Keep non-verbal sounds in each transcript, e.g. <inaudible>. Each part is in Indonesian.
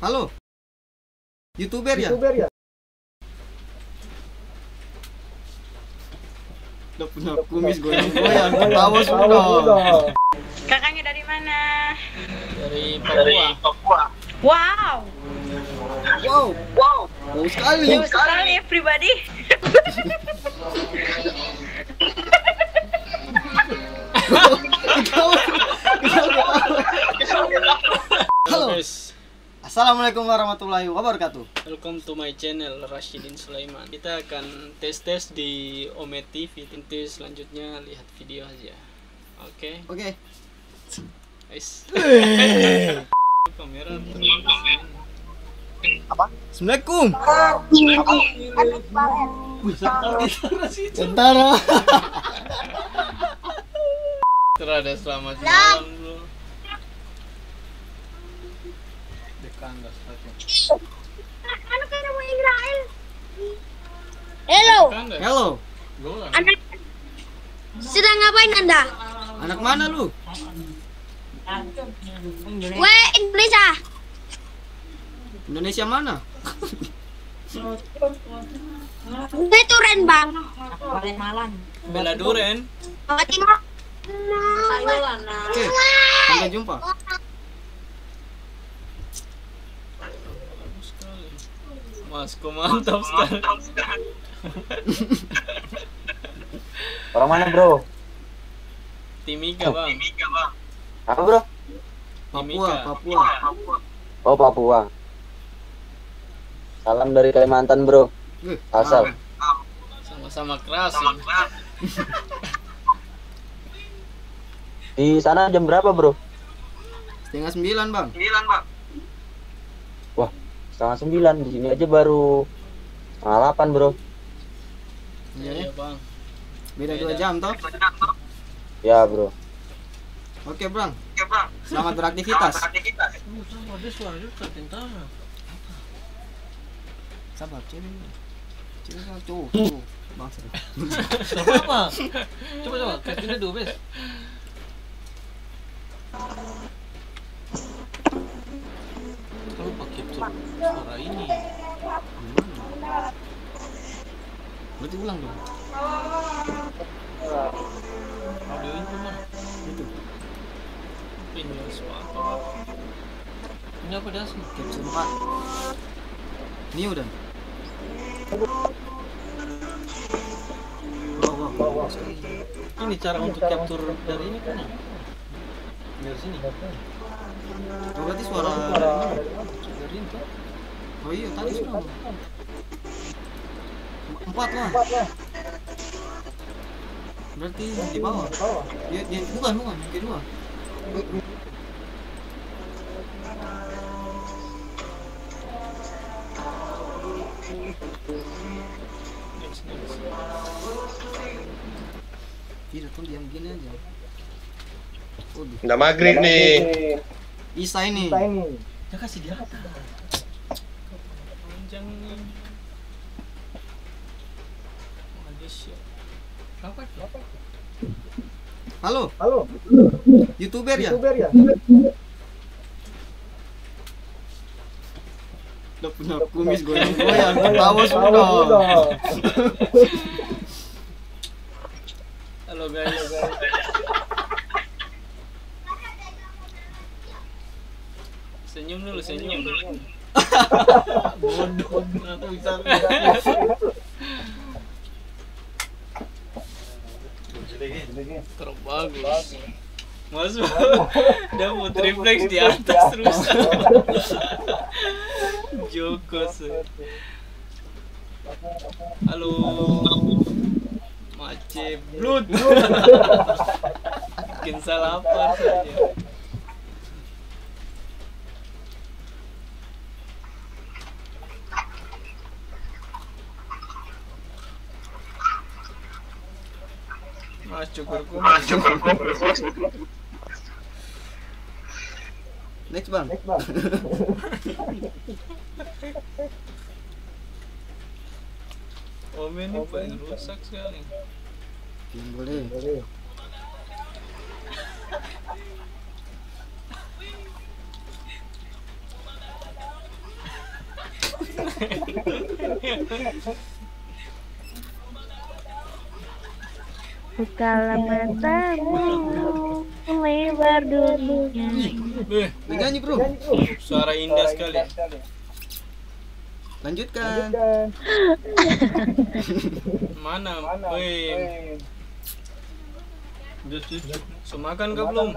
Halo. YouTuber ya? youtuber ya Udah punya kumis goyang-goyang, ketawa sudah. Kakaknya dari mana? Dari Papua. Wow, Wow, wow, wow sekali. jauh sekali ya <laughs> pribadi. Halo. guys, Assalamualaikum warahmatullahi wabarakatuh. welcome to my channel Rashidin Sulaiman. Kita akan tes-tes di Ome TV. Nanti selanjutnya lihat video aja. Oke, Oke. guys. Eh. <laughs> Kamera. Assalamualaikum. tentara <laughs> Terada selamat malam bro. Halo, Kanda. Hello. anak sedang ngapain Anda? Anak mana lu? Gue Indonesia. Indonesia mana? Gue Turen bang. Bela Duren. Jawa Timur. Oke. Sampai jumpa. Sekali. Masku mantap sekali. Orang mana bro? Timika bang. Apa bro? Papua, Timika. Papua. Oh Papua. Salam dari Kalimantan bro. Asal. Sama-sama keras. ya. <laughs> Di sana jam berapa bro? Setengah sembilan bang. Wah, setengah sembilan. Di sini aja baru setengah delapan bro. Iya ya. Bang. Beda dua jam toh. Ya bro. Oke bang. Selamat beraktivitas. Sabar, cewek. Cewek sama cowok. cowok. Bangsa. apa? Coba coba, capture dulu, Bes. Ini. Ini sepatu. Ini apa dah sih? Capture 4. Ini udah. Wow, wow, wow. Ini cara untuk capture dari ini kan? Dari sini. Oh, berarti suara Dari ini tuh. Oh iya, tadi sudah. Empat lah. Berarti di bawah. Ya, ya, bukan, bukan, yang kedua. Udah maghrib nih. Isa ini. Ya kasih di atas. Panjang nih. Hadis ya. Apa? Apa? Halo, halo YouTuber ya? youtuber ya Udah punya kumis goyang-goyang, <laughs> ketawa sudah. <laughs> Halo guys. Senyum dulu, senyum dulu. Bodoh. Aku bisa. Terbagus. Mas udah <laughs> mau triplex di atas terus. <laughs> Jokos. Halo. Mace blood. <laughs> Bikin salah apa saja. Mas cukurku, mas <laughs> cukurku. Next bang. Om ini paling rusak sekali. Yang boleh. Bukalah matamu, lebar dunia. Udah nyanyi bro. suara indah sekali. Lanjutkan. Mana? Udah semakan kah belum?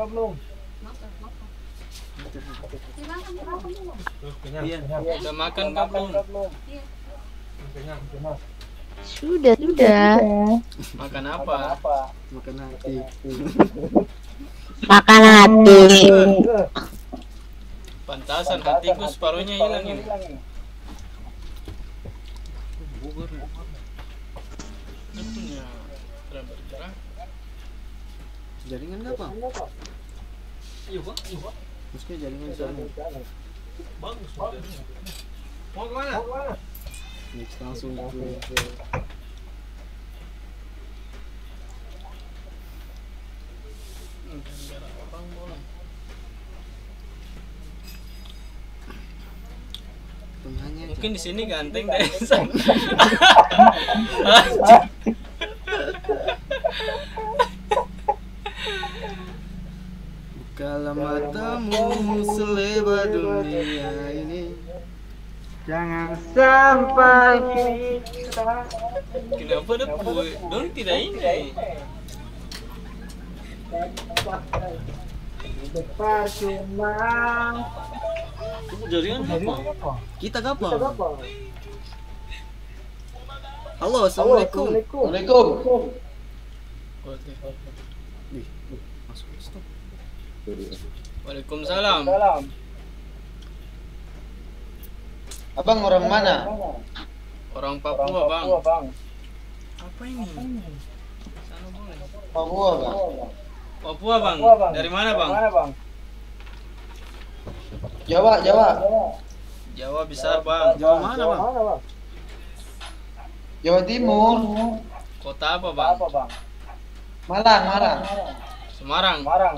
Iya. Udah makan kah belum? Sudah, sudah. Makan apa? Makan hati. Makan hati. Pantasan hatiku separuhnya hilang ini. Itunya tidak bergerak. Jaringan apa? Maksudnya jaringan sana. Mau ke mana? Next langsung boleh. penyanyi aja. Mungkin di sini ganteng deh. Bukalah matamu selebar dunia ini. Jangan sampai Kenapa ada kue? Don tidak ini. Jaringan apa? kita gapa? Halo, assalamualaikum. Assalamualaikum. Wih, masuk stop. Waalaikumsalam. Abang orang mana? Orang Papua, Bang. Apa ini? Sana boleh. Papua, Bang. Papua, Bang. Dari mana, Bang? Jawa, Jawa. Jawa besar, Bang. Jawa mana, Bang? Jawa Timur. Kota apa, Bang? Malang, Malang. Semarang. Malang.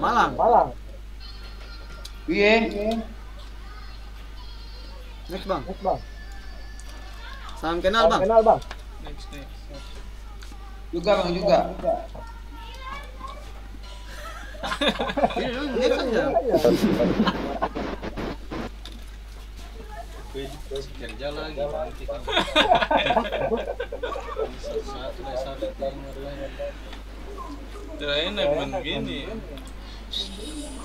Malang. Iya. Next, Bang. Salam kenal, Bang. Next, next. Juga, Bang, juga. Iya, next aja. Kerja lagi, <laughs> Bang. Satu, enak Bang, begini.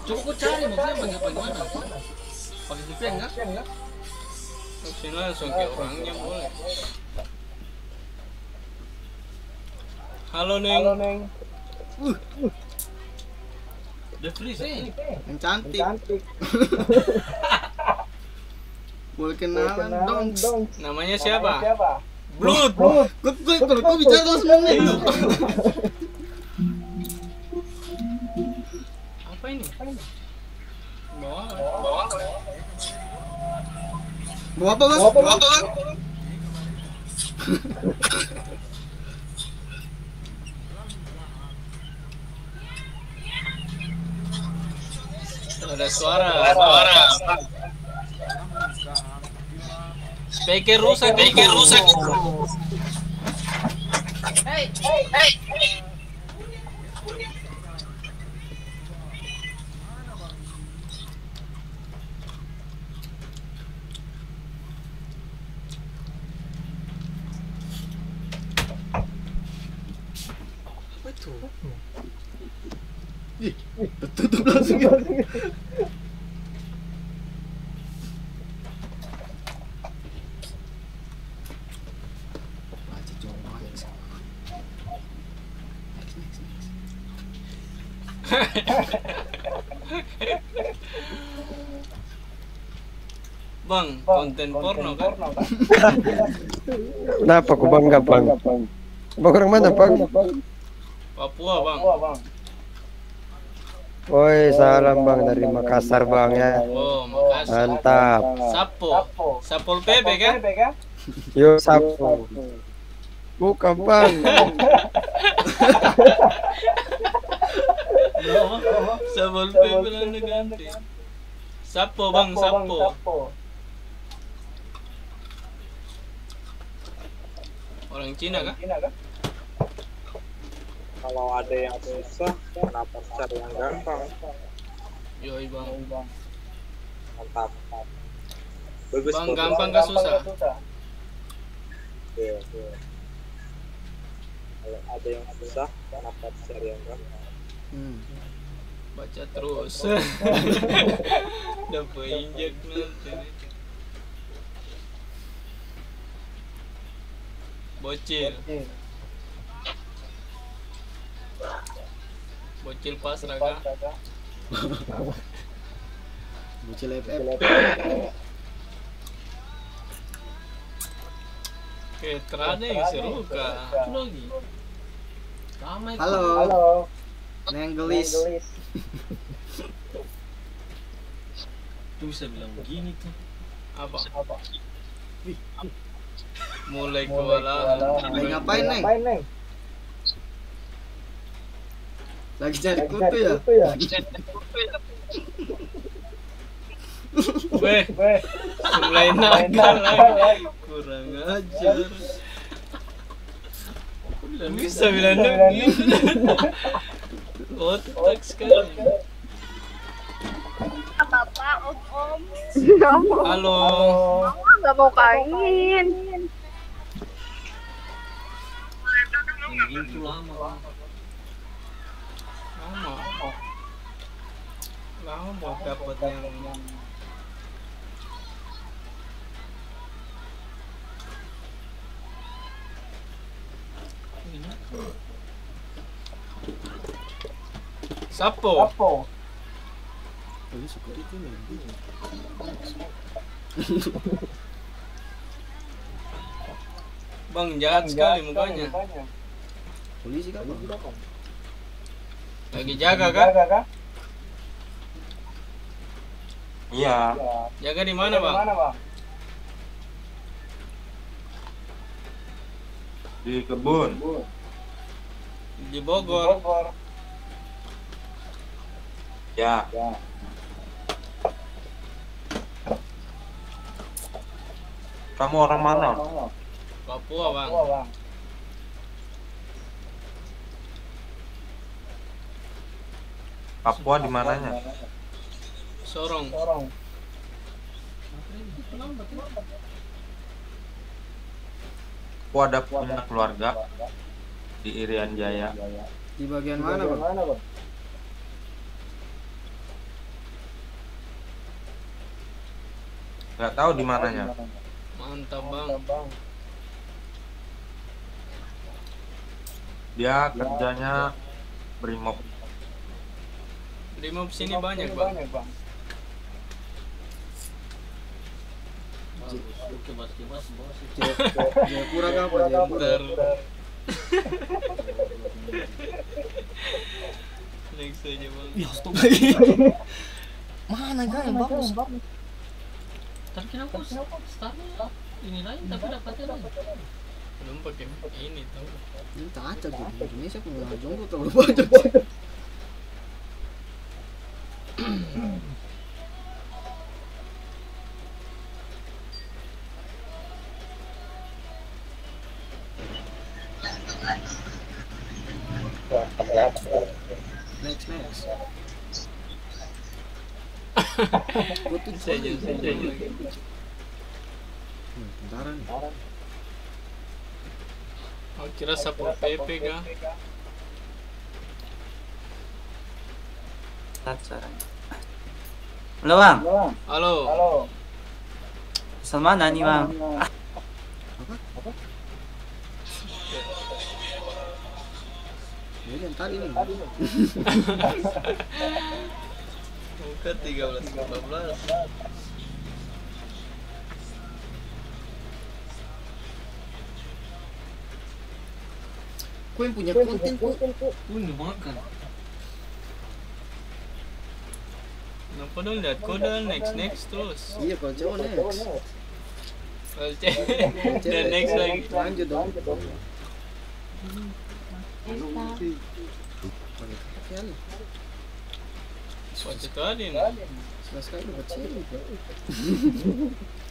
Coba kau cari maksudnya pakai bagaimana? Pakai VPN enggak? Sini langsung ke orangnya boleh. Halo Neng. Udah free sih. Yang cantik. <laughs> Boleh kenalan dong. Namanya siapa? Blood. Gue gue kalau kau bicara langsung menit. <laughs> ini? Bawa. Bawa. Mau apa, Bang? Mau apa, Bang? Ada suara. Suara. Speaker rusak. Speaker rusak. Apa konten porno kan? <laughs> Kenapa aku bangga bang? Bang orang mana bang? Papua, Bang. Woi salam bang dari Makassar bang ya. Oh, makasih. Mantap. Sapo. Sapol Pepe kan? Yo sapu. Bukan bang. Sapol Pepe lah ganti. Sapo bang, sapo. Orang Cina kah? Kalau ada yang susah, kenapa cari yang gampang? Yoi bang. Mantap. Bagus. Bang bagus. gampang kah susah? Iya, iya. Kalau ada yang susah, kenapa cari yang gampang? Hmm. Baca terus. <laughs> Dapat injek nanti. Bocil. Bocil pas raga. Bocil FF. Oke, terada yang seru? Itu lagi. Itu. Halo. Nenggelis. Tuh bisa bilang begini tuh. Apa? Mulai kewalahan. Lagi ngapain, Neng? Lagi cari kutu ya? Weh, mulai nakal lagi. Kurang ajar. Bisa bilang begitu. <laughs> Otak sekali. Bapak, om om. Halo. Nggak mau kain. Itu lama. Lama. Lama buat dapat yang Sapo. Polisi seperti itu nih. Bang jahat sekali mukanya. Polisi kan? Lagi jaga kah? Iya. Jaga di mana, Bang? Di kebun. Di Bogor. Ya. Kamu orang mana? Papua, Bang. Papua di mananya? Sorong. Aku ada punya keluarga di Irian Jaya. Di bagian mana, Bang? Gak tahu di mananya. Mantap, Bang. Dia kerjanya brimob. Brimob sini banyak, Bang. Bos. <laughs> Jayapura kah apa? Jayapura. Ter. <laughs> Next aja, Bang. Ya stop. <laughs> Mana kan yang bagus? Tapi kenapa startnya ini lain tapi dapatnya lain. Belum pakai ini tahu. Ini acak di Indonesia nggak jomblo terlalu banyak. Next, next. Kutu Saja, saja. Hmm, tentara nih. Kira sapu PP kah? Halo bang, Halo. asal mana nih bang? Ini yang tadi nih. Muka 13 14. Kau yang punya konten kok. Wih, nggak makan. Kenapa dong lihat kode next next terus. Iya kalau cowok next. Cewek <laughs> dan next lagi. Lanjut dong. Wajah tadi nih. Suka sekali dapat <laughs>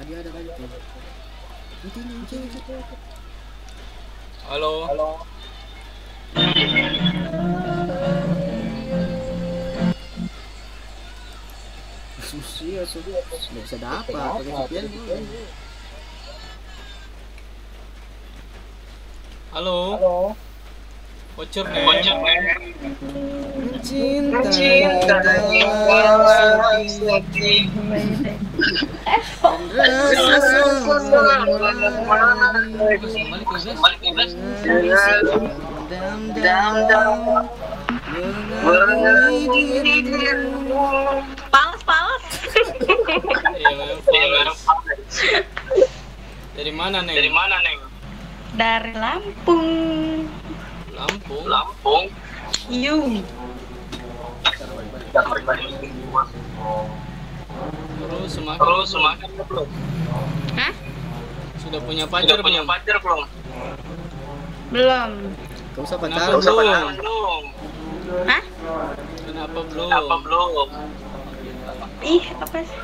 Tadi ada tuh. Itu nih cewek cewek. Halo. Halo. Susi ya nggak bisa dapat pakai VPN dulu. Halo. Halo. What's your name? What's your name? Cinta, Pals, pals. Dari mana, Neng? Dari mana, Neng? Dari Lampung. Lampung. Lampung. You. Terus semakin Terus semakin belum? Hah? Sudah punya pacar punya pacar belum? Belum. Gak usah Kenapa pacaran. belum? Hah? Kenapa belum? Kenapa belum? Ih, apa sih?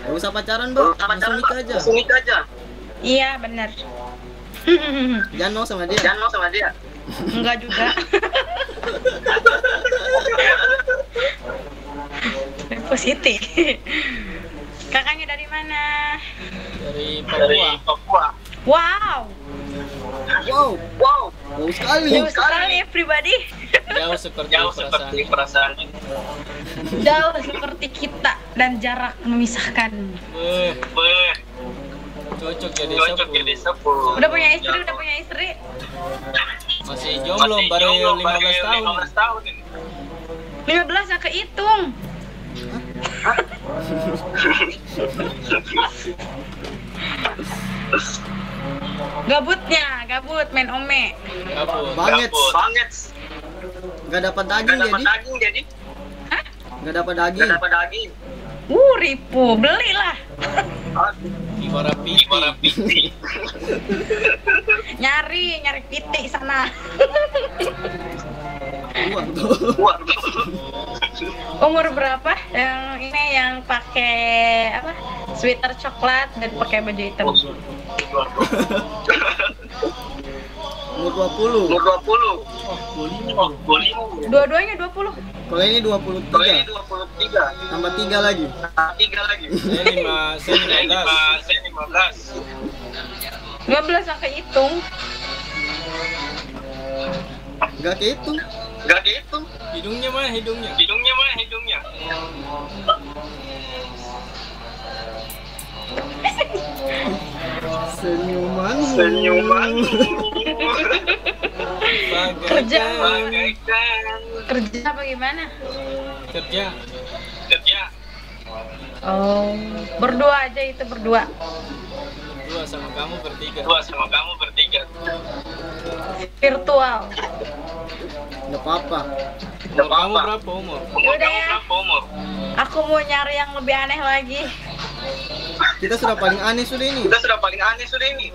Gak usah pacaran, Bang. Langsung nikah aja. nikah aja. Iya, benar. <laughs> Jangan mau sama dia. Jangan mau sama dia. Enggak juga. <laughs> <laughs> Positif. <laughs> Kakaknya dari mana? Dari Papua. Papua. Wow. Wow, Wow. wow sekali. Jauh sekali everybody. Jauh seperti perasaan. perasaan. Jauh seperti kita dan jarak memisahkan. Beh, beh. Cocok jadi Cocok jadi sapu. Udah punya istri, udah punya istri. Masih jomblo baru 15 tahun. 15 tahun ini. 15 yang kehitung. <laughs> Gabutnya, gabut main ome. Gabut. Banget. Banget. Gak dapat daging jadi. daging jadi. Gak dapat daging. dapat daging. Uh, ribu, belilah. Gimana piti? Gimana piti? Nyari, nyari pitik sana. Uang tuh. Umur berapa? Yang ini yang pakai apa? Sweater coklat dan pakai baju hitam. Umur 20. Umur 20. Oh, 25. Dua-duanya 20. Kalau ini 23. Kalau ini 23. Tambah 3 lagi. Tiga lagi. Saya lima, saya lima belas. Saya lima belas. 15 yang kehitung. Gak kehitung. Gak dihitung. Hidungnya mana hidungnya? Hidungnya mana hidungnya? Senyuman. Senyuman. Kerja. Kerja apa gimana? kerja. Kerja. Oh, berdua aja itu berdua. Dua sama kamu bertiga. Dua sama kamu bertiga. Virtual. Gak apa-apa. Umur kamu berapa umur? Umur Udah kamu ya. berapa umur? Aku mau nyari yang lebih aneh lagi. Kita sudah paling aneh sudah ini. Kita sudah paling aneh sudah ini.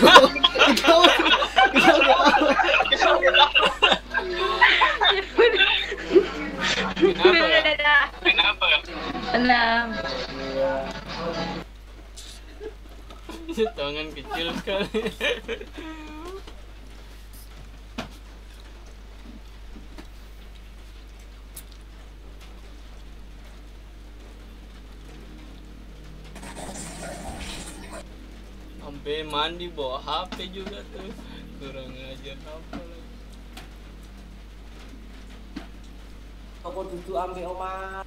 Udah, udah, udah. Kenapa? Tenang. Tangan kecil sekali. Sampai mandi bawa HP juga tuh. Kurang ajar apa Apa duduk ambil oma?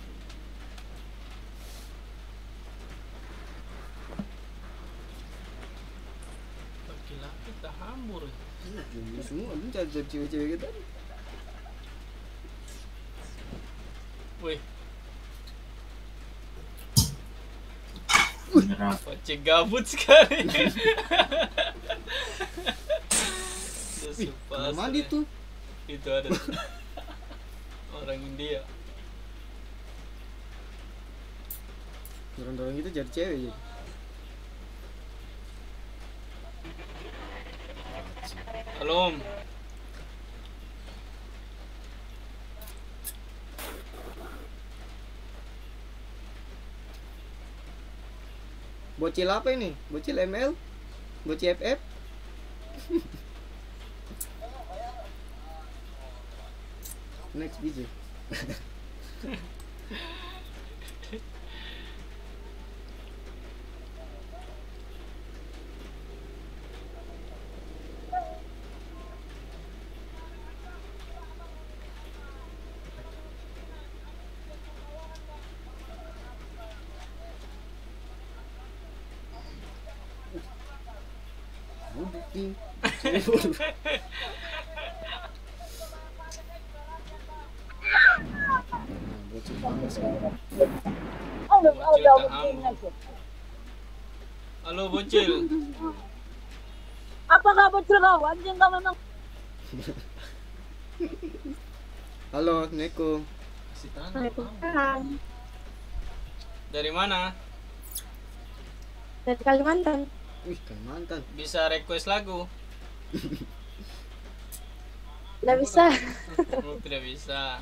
Laki-laki tak hambur. Semua lu cari cewek-cewek kita. Wih. Pocek gabut sekali. <laughs> Wih, mandi tuh. Itu ada <laughs> orang India. dorong-dorong gitu jadi cewek jadi Halo Om. bocil apa ini bocil ML bocil FF next video Budi. <laughs> Nah, <laughs> bocil banget sekarang. Bocil tak ambu. Halo bocil. Apa cerah? Anjing kamu memang halo Assalamualaikum. Waalaikumsalam. Dari mana? dari Kalimantan. wih Kalimantan Bisa request lagu? <laughs> Tidak bisa. <laughs> Oh, tidak bisa.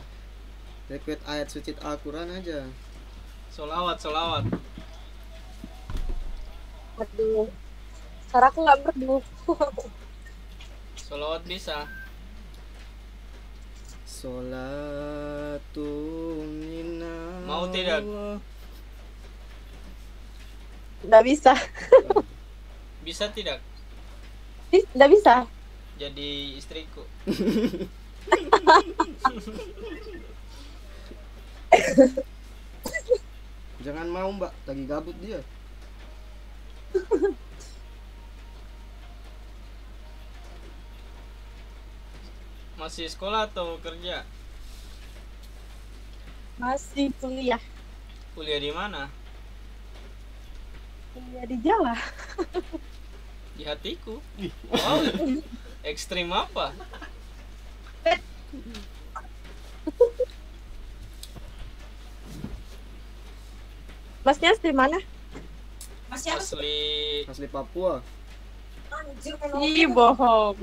request ayat suci Al-Quran aja Solawat, solawat. Aduh. Cara aku nggak merdu. <laughs> Solawat bisa. Salatu minna Mau tidak? Tidak bisa. <laughs> Bisa tidak? Tidak bisa. Jadi istriku. <laughs> Jangan mau mbak, lagi gabut dia <laughs> Masih sekolah atau kerja? Masih kuliah. Kuliah di mana? Kuliah di Jawa. Di hatiku. Wow. <laughs> Ekstrim apa? Masnya asli mana? Masnya Asli Asli Papua Ih, bohong.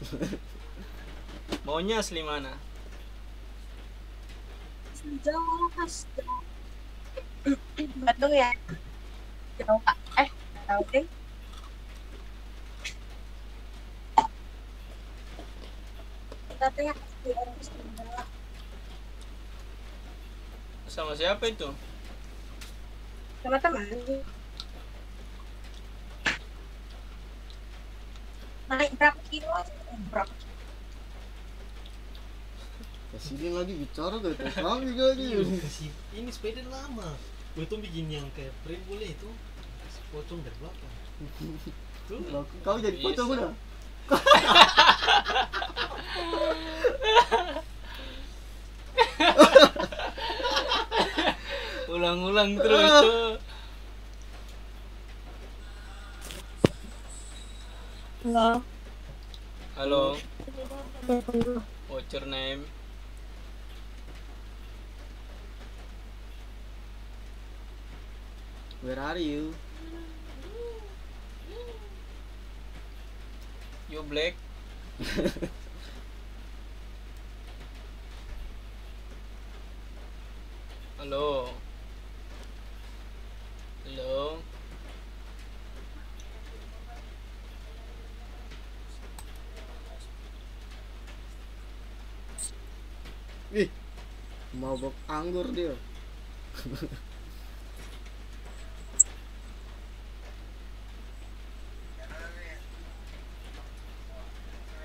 <laughs> maunya asli mana? Bandung ya? Jauh Kak. Eh, tahu deh. Tapi yang asli orang Sunda. Sama siapa itu? sama teman naik berapa kilo berapa Kasih dia lagi bicara dari kami lagi Kasih ini sepeda lama. Gue tuh bikin yang kayak frame boleh itu. Kasih pocong dari belakang. Tuh. Kau jadi Bisa. pocong udah <laughs> Ulang-ulang terus tuh. Halo. Halo, what's your name? Where are you? You black? Halo. Halo. Ih Mau bok anggur dia <laughs>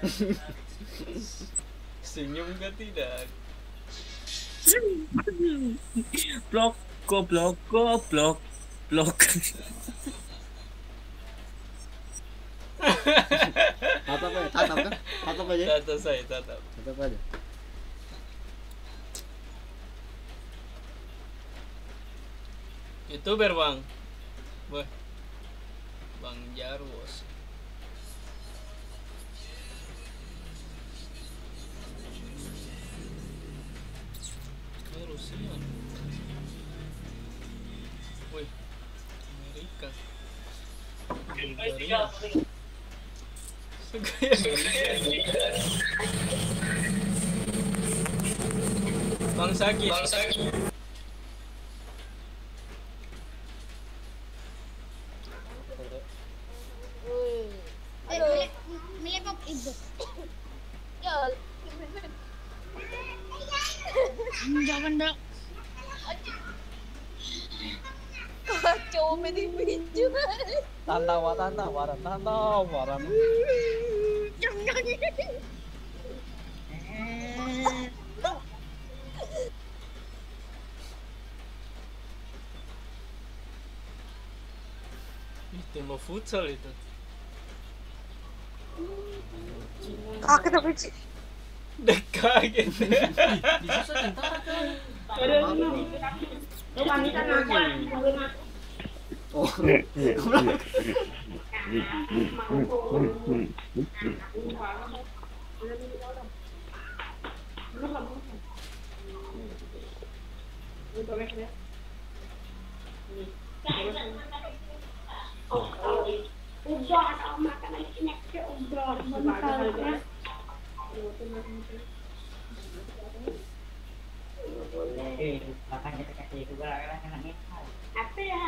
<laughs> Senyum ke tidak? <laughs> blok goblok goblok blok <laughs> Tatap aja, tatap kan? Tatap aja Tatap saya, tatap. Tatap aja Youtuber bang. Wah. Bang Jarwos. sana wara sana wara. Ih, tem uma futsal ali, tá? Caraca, tá perdido. Dekage. Bisa tentara kan? Terus, makanya kita kasih juga kan apa ya?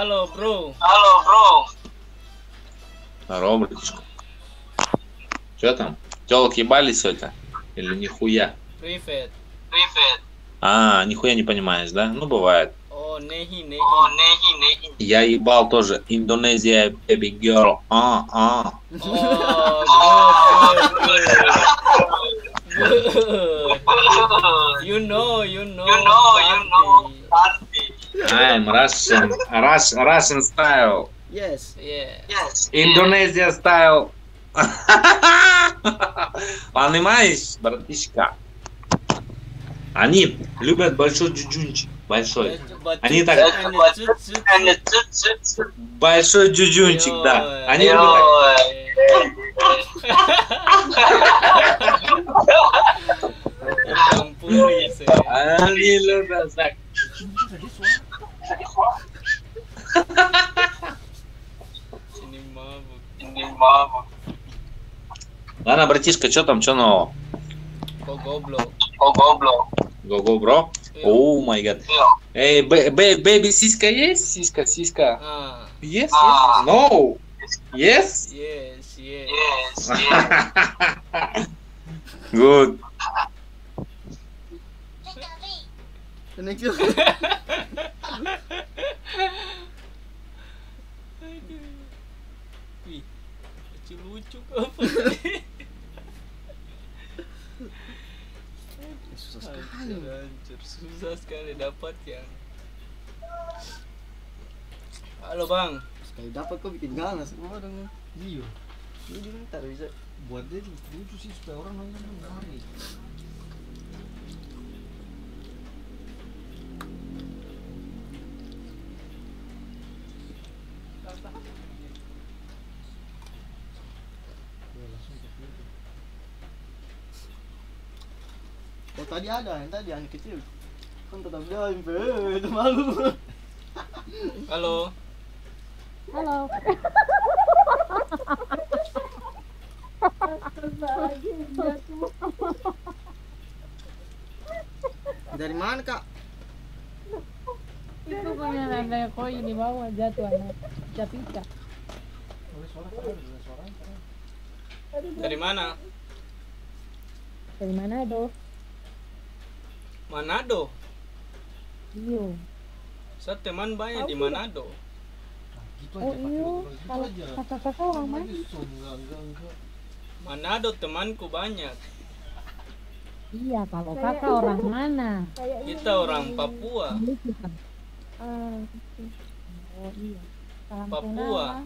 Алло, бро. Алло, бро. Здорово, братишка. Че там? Телок ебали сегодня? Или нихуя? Привет. Привет. А, нихуя не понимаешь, да? Ну, бывает. О, нехи, нехи. О, нехи, нехи. Я ебал тоже. Индонезия, baby girl. А, а. Good. <laughs> <laughs> You know, you know. You know, you know. А, I am Russian. Rush, Russian style. Yes. Yeah. Yes. Indonesia style. <laughs> Понимаешь, братишка? Они любят большой джуджунчик. Большой. Они так... Большой джуджунчик, да. Они любят. <laughs> Они любят так... Sinimabog. Sinimabog. Sinimabog. Ладно, братишка, что там, что нового? Гогобло. Гогобло. Гого, бро. Э, О, май гад. Э. Эй, бэби сиська есть? Сиська, сиська. А. Yes, yes. А. No. Yes? Yes, yes. Yes, yes. <laughs> Good. <laughs> lucu apa <laughs> ya, susah sekali. hancur, hancur. susah sekali dapat ya halo bang. Sekali dapat kok bikin ganas. Semua dong iya. Ini juga ntar bisa. Buat dia lucu sih supaya orang nonton lari tadi ada yang tadi anak kecil. Kan tetap jalan itu malu. Halo. Halo. Dari mana kak? Itu kan punya nenek koi di bawah ya. jatuh anak jatuh dari mana? Dari mana aduh Manado. Iya. Saya teman banyak di Manado. Oh, iya. Kalau kakak orang mana Manado temanku banyak. Iya kalau kakak orang mana? Kita orang Papua. Iya, oh, iya. Papua.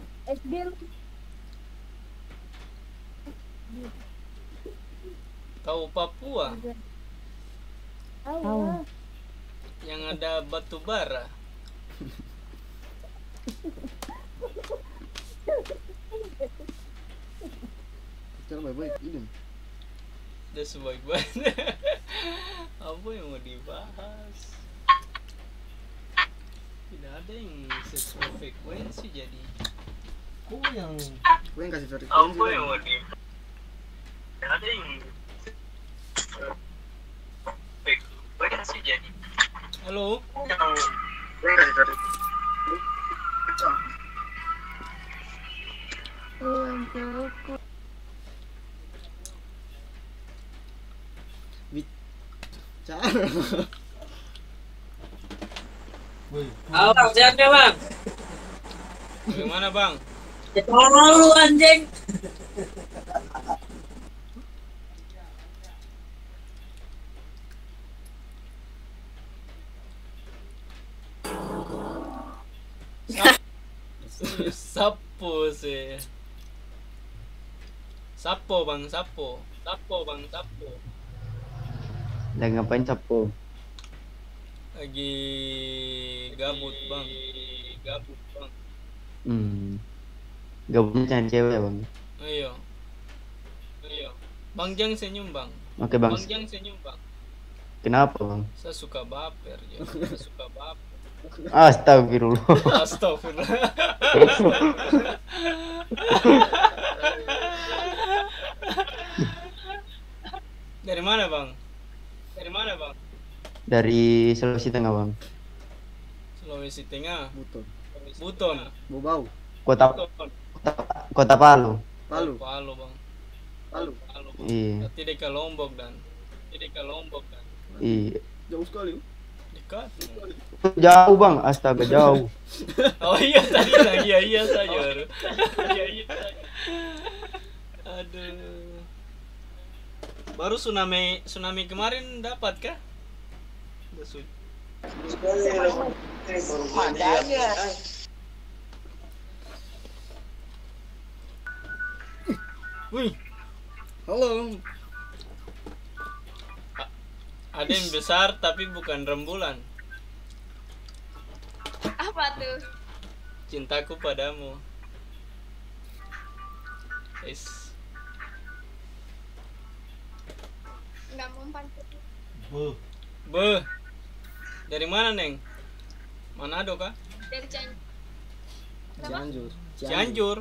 kau Papua? Tahu yang ada batu bara? Cara baik-baik ini. Udah sebaik-baik. <laughs> Apa yang mau dibahas? Tidak ada yang sesuai frekuensi jadi. Kok yang Gue yang kasih frekuensi. Apa yang mau di? Tidak ada yang frekuensi jadi. Halo. Halo bang, sehat ya bang? Bagaimana bang? Tolong lu anjing. Sapo sih. Sapo bang, sapo. Sapo bang, sapo. Dan ngapain sapu? Lagi gabut bang. Gabut bang. Hmm. Jangan cewek bang. Ayo. Ayo. Bang Jang senyum bang. Oke bang. Bang Jang senyum bang. Kenapa bang? Saya suka baper ya. Saya suka baper. Astagfirullah. Astagfirullah. Dari mana bang? Dari mana bang? Dari Sulawesi Tengah bang. Sulawesi Tengah. Buton. Buton. Bau bau. Kota Buton. Kota Palu. Palu. Palu bang. Palu. Palu. Iya. Tidak ke Lombok dan. Tidak ke Lombok dan. Iya. Jauh sekali. Dekat. Jauh bang, astaga jauh. <laughs> Oh iya tadi bilang iya iya saja baru. Iya iya saja. Aduh. Baru tsunami tsunami kemarin dapat kah? Udah su- Wih, Halo. Ada yang besar tapi bukan rembulan. Apa tuh? Cintaku padamu. Guys, Nggak mempan. Beuh. Beh. Dari mana, Neng? Manado kah? Dari Cianjur. Cianjur. Cianjur.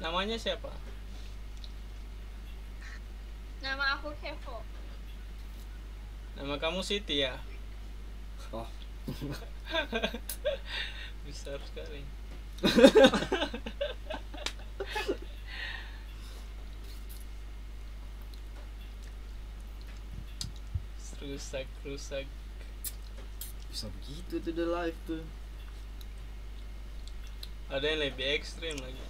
Namanya siapa? Nama aku Kevo. Nama kamu Siti ya? Oh. <laughs> Besar sekali. <laughs> rusak rusak Bisa begitu tuh the live tuh. ada yang lebih ekstrim lagi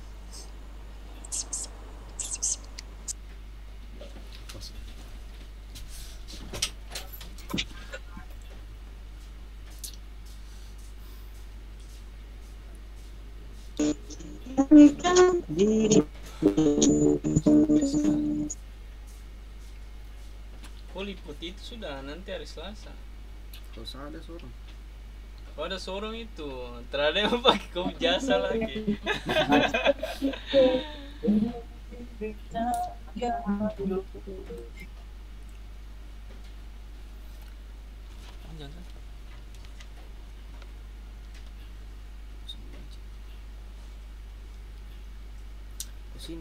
Oh liput itu sudah nanti hari Selasa. Terus ada seorang. Oh ada sorong itu. Terada yang pakai kopi jasa lagi <laughs> <laughs> Kan?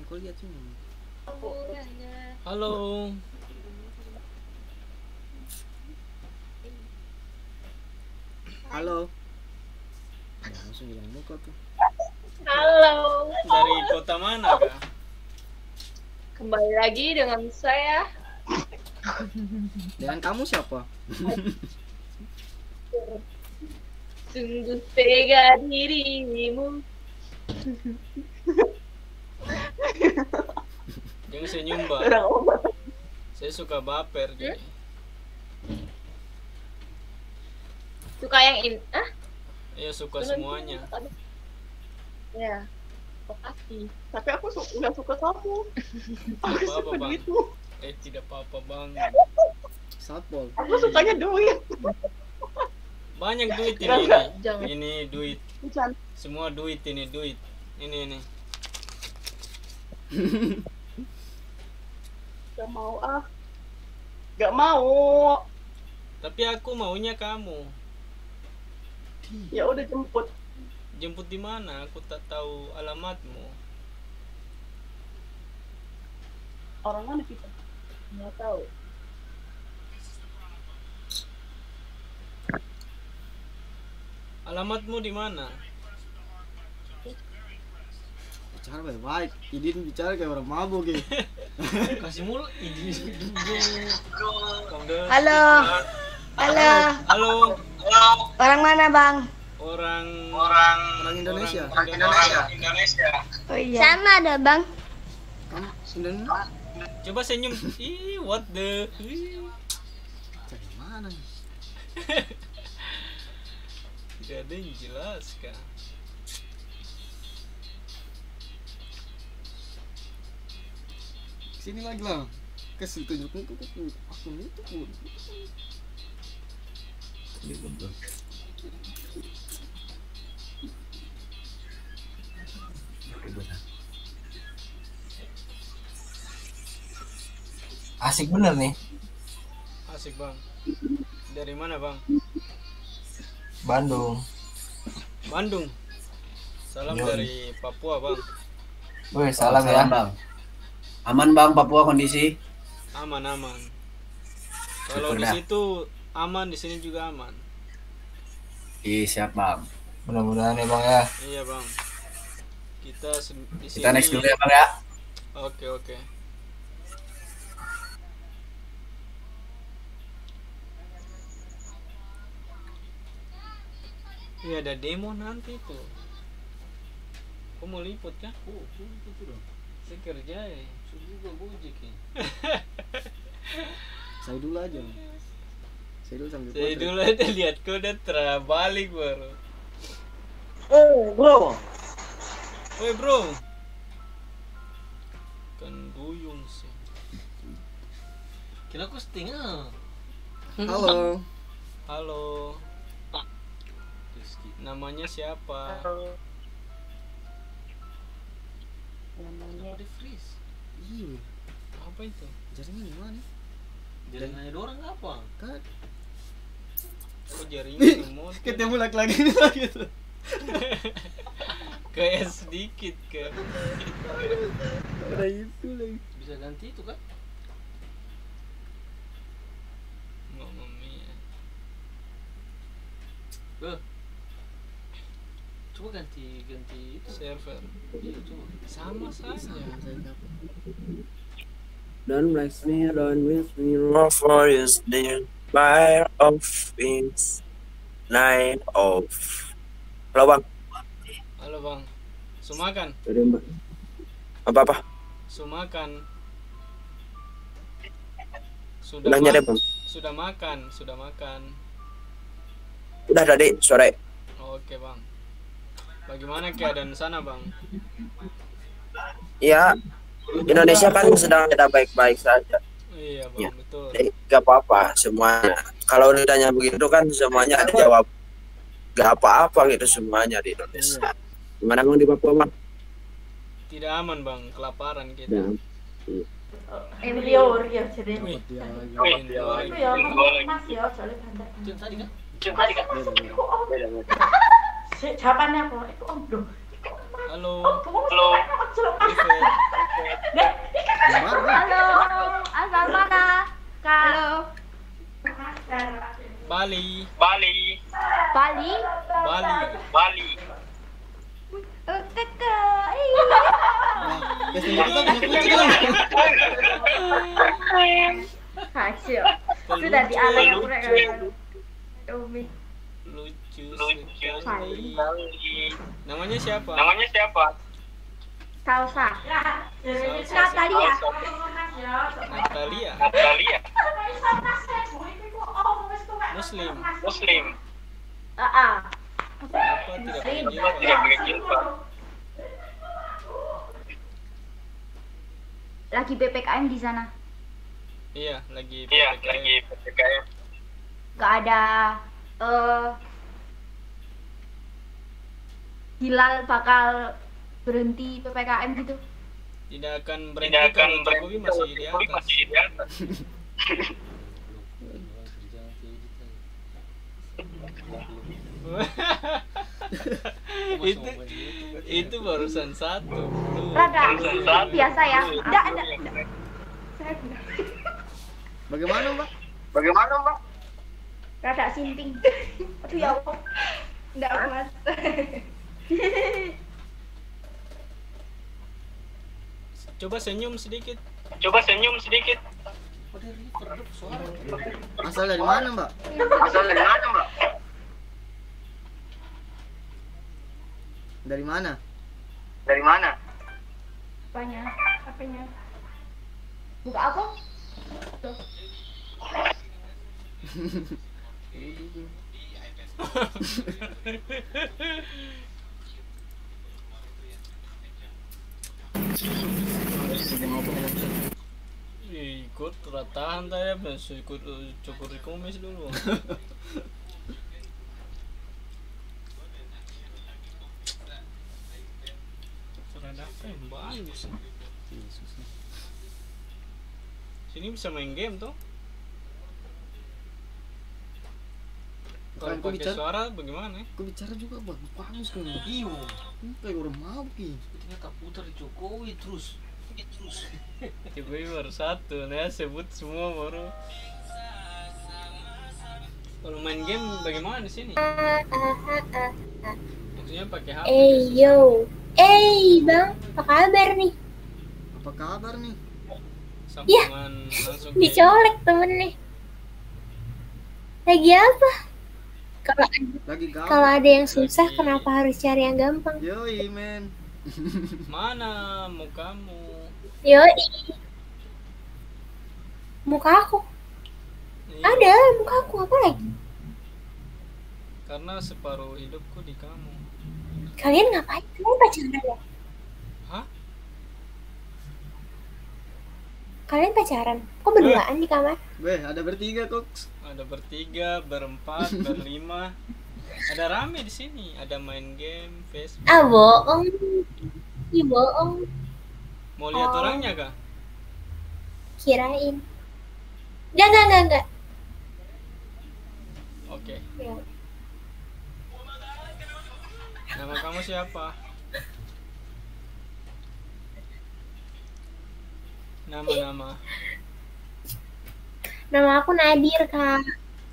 Kau lihat sini. Halo Halo. Langsung hilang muka tuh. Halo. Dari kota mana kak? Kembali lagi dengan saya. Dengan kamu siapa? Sungguh tega dirimu. Jangan senyum, oma. Saya suka baper jadi. Suka yang in, ah? Iya suka semuanya. Ya. Makasih. Tapi aku su nggak suka kamu. Aku suka duitmu. Eh tidak apa-apa, Bang. Satpol. Aku sukanya duit. Banyak duit ini. Ini. jangan. Ini duit. Jangan. Semua duit ini duit. Ini ini. <laughs> Gak mau ah. Gak mau. Tapi aku maunya kamu. Ya udah jemput. Jemput di mana? Aku tak tahu alamatmu. Orang mana kita? Nggak tahu. Alamatmu di mana? Bicara baik-baik. Idin bicara kayak orang mabuk ya. <laughs> Kasih mulu ini Halo. Halo. Halo. Orang mana, Bang? Orang orang orang Indonesia. Indonesia. Indonesia. Oh iya. Sama ada, Bang. Indonesia. Coba senyum. <laughs> Ih, what the? Ih. Cari mana? Tidak <laughs> ada yang jelas kah? Sini lagi lah. Kasih tunjukin tuh aku aku itu pun. Asik bener nih. Asik bang. Dari mana bang? Bandung. Bandung. Salam Yoi. dari Papua bang. Wih, salam, ya. bang. Aman bang Papua kondisi? Aman aman. Kalau di situ aman, di sini juga aman. Iya siap bang. Mudah-mudahan ya bang ya. Iya bang. Kita di sini. Kita next dulu ya bang ya. Oke oke. Iya ada demo nanti tuh. Kau mau liput kah? Oh, itu dong. Saya kerja ya. Sudah gojek ya. <laughs> Saya dulu aja. Saya dulu sambil Saya dulu ada lihat kau udah terbalik baru. Oh, bro. Woi bro. Kan duyung sih. Kira aku setengah. Halo. Halo. Namanya siapa? Namanya di freeze. Iya. Apa itu? Jaringan gimana? Jaringan ada orang apa? Kan Oh jaringan remote. ketemu lagi-lagi gitu. <laughs> Kayak sedikit kan. Ada itu lagi. Bisa ganti itu kan? Mamma mia. Beh. Coba ganti ganti itu Server. Iya coba. Sama saja. Don't bless me, don't miss me, no for is dear. Fire of wings, night of. Halo bang, Halo bang. Sumakan. Apa apa? Sumakan. Sudah Udah nyari, Bang. Sudah makan, sudah makan. Udah tadi sore. Oke bang. Bagaimana keadaan sana bang? Ya, Indonesia kan sedang tidak baik-baik saja. Iya bang, Ya. betul. Jadi gak apa-apa semuanya. Kalau ditanya begitu kan semuanya ada jawab. Gak apa-apa gitu semuanya di Indonesia. Gimana bang di Papua bang? Tidak aman bang, kelaparan kita. Ya. Eh, Rio, Rio, jadi. Wih, Itu ya, Mas ya, soalnya bandar. Yang tadi kan? Itu om, loh. Halo. Halo. Halo. Asal mana? Halo. Bali. Bali. Bali? Bali. Bali. Kakak. Hasil. Sudah dialih aku rek Umi. Lucu, Lucu. Namanya siapa? Namanya siapa? Salsa. Natalia. Natalia Natalia. Muslim Muslim. Ah, ah. Tidak jilbab. Lagi PPKM di sana. iya lagi Iya, PPKM. lagi PPKM. Gak ada eh Hilal bakal berhenti PPKM gitu. tidak akan berhenti Tidak akan kalau berhenti Jokowi masih di atas masih di atas. <laughs> itu itu barusan satu Rada barusan satu. biasa ya. Enggak, enggak, enggak. Saya enggak. Bagaimana, Mbak? Bagaimana, Mbak? Rada sinting. Aduh ya Allah. Enggak kuat. coba senyum sedikit Coba senyum sedikit. Asal dari mana, Mbak? Asal dari mana, Mbak? Dari mana? Dari mana? Apanya? Apanya? Buka apa? Tuh. ikut ratahan saya besok ikut eh, cukur kumis dulu <laughs> Rada bagus sini bisa main game tuh kalau pakai bicara- suara bagaimana ya? Kau bicara juga bagus bagus kan? Iyo. Kayak orang mabuk ya. Ternyata putar Jokowi terus. Terus. <laughs> Jokowi baru satu, nah sebut semua baru. Kalau main game bagaimana di sini? Maksudnya pakai HP. Eh yo, eh bang, apa kabar nih? Apa kabar nih? Sambungan langsung ke- <laughs> Dicolek temen nih. Lagi apa? Kalau Lagi ada yang susah, kenapa harus cari yang gampang? Yoi, men. <laughs> Mana mukamu? Yoi. Muka aku. Iya. Ada muka aku apa lagi? Karena separuh hidupku di kamu. Kalian ngapain? Kalian pacaran ya? Hah? Kalian pacaran? Kok berduaan di kamar? Beh, ada bertiga kok. Ada bertiga, berempat, <laughs> berlima. Ada rame di sini. Ada main game, Facebook. Ah bohong. Ih bohong. Mau lihat Oh. orangnya kah? Kirain. Enggak, enggak, enggak, enggak. Oke. Ya. Nama kamu siapa? Nama-nama. Nama aku Nadir, Kak.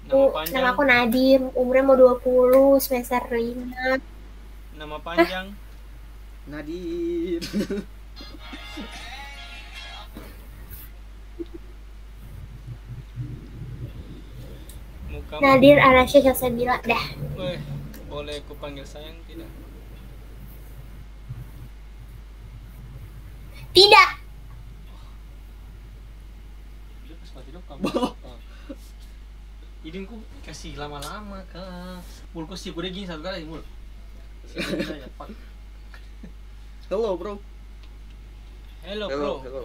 Nama panjang. Nama aku Nadir, umurnya mau 20, semester 5. Nama panjang. Nadir. Muka Nadir Anasya Salsabila. Dah. Weh, boleh ku panggil sayang tidak? Tidak. Idinku kasih lama-lama kak. Mulku sih udah gini satu kali mul. Hello, bro. Hello, Hello, bro. hello.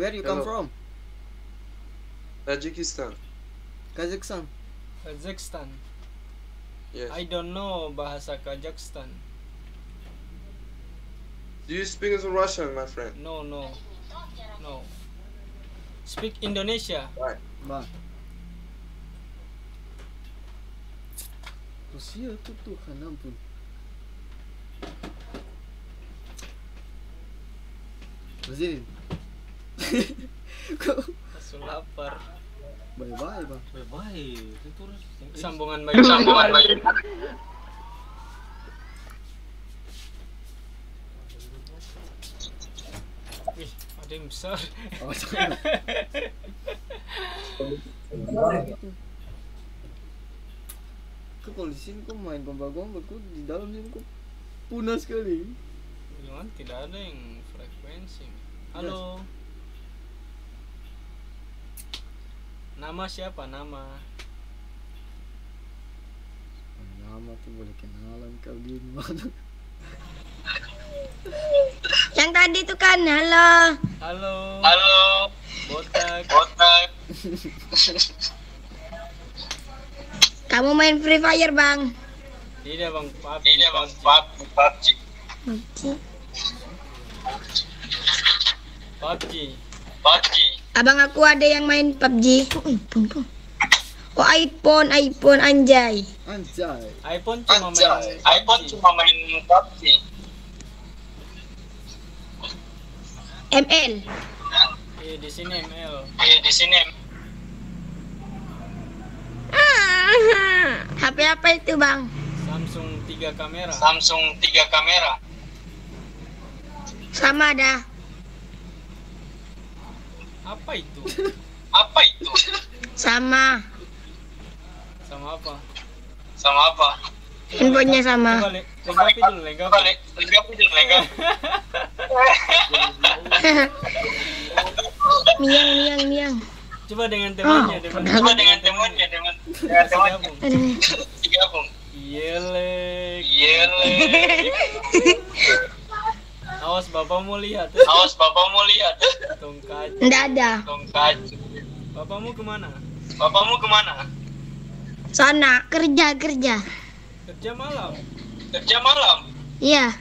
Where you come Hello. from? Tajikistan. Kazakhstan. Kazakhstan. Yes. I don't know bahasa Kazakhstan. Do you speak Russian, my friend? No, no. No. Speak Indonesia. Right. Ba. Rusia tuh Tuhan ampun. Presiden. Kok Langsung <laughs> lapar. bye-bye, Bang. Bye-bye. Itu terus. Sambungan baik. Sambungan baik. Yang besar. Oh, <laughs> jangan. Kok kalau di sini kok main gombal-gombal kok di dalam sini kok punah sekali. Bagaimana tidak ada yang frekuensi? Halo. Nama siapa? Nama. Nama tuh boleh kenalan kau di mana? <laughs> Yang tadi tuh kan, halo. Halo. Halo. Botak. Botak. Kamu main Free Fire, Bang? Tidak bang, PUBG. Tidak bang, PUBG. PUBG. PUBG. PUBG. Abang aku ada yang main PUBG. Pun, pun. Oh, iPhone, iPhone anjay. Anjay. iPhone cuma main. iPhone cuma main PUBG. ML. Eh di sini ML. Eh di sini. Ah, HP apa itu, Bang? Samsung 3 kamera. Samsung 3 kamera. Sama dah. Apa itu? apa itu? Sama. Sama apa? Sama apa? Handphonenya sama. Lengkapi dulu, lengkapi. Lengkapi dulu, lengkapi. miang, miang, miang. Coba dengan temannya, Oh, teman. Coba dengan temannya, teman. Dengan temannya. Aduh. Digabung. Yelek. Yelek. <laughs> Awas bapakmu lihat. Awas bapakmu lihat. Tongkat. Nggak ada. Tongkat. Bapakmu ke mana? Bapakmu ke mana? Sana, kerja, kerja. Kerja malam. Kerja malam. Iya.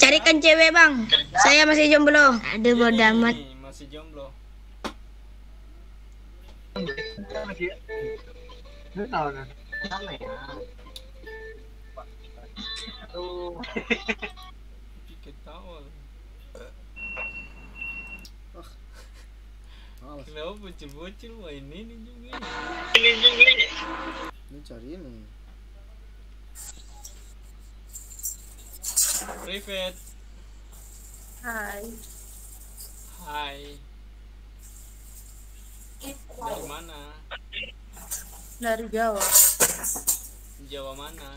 Carikan cewek, Bang. Saya masih jomblo. Aduh, bodo amat. Masih jomblo. Kan? Ya. Kenapa bocil-bocil main ini juga? Ini juga. Ini cari ini. Privet. Hai. Hai. Dari mana? Dari Jawa. Jawa mana?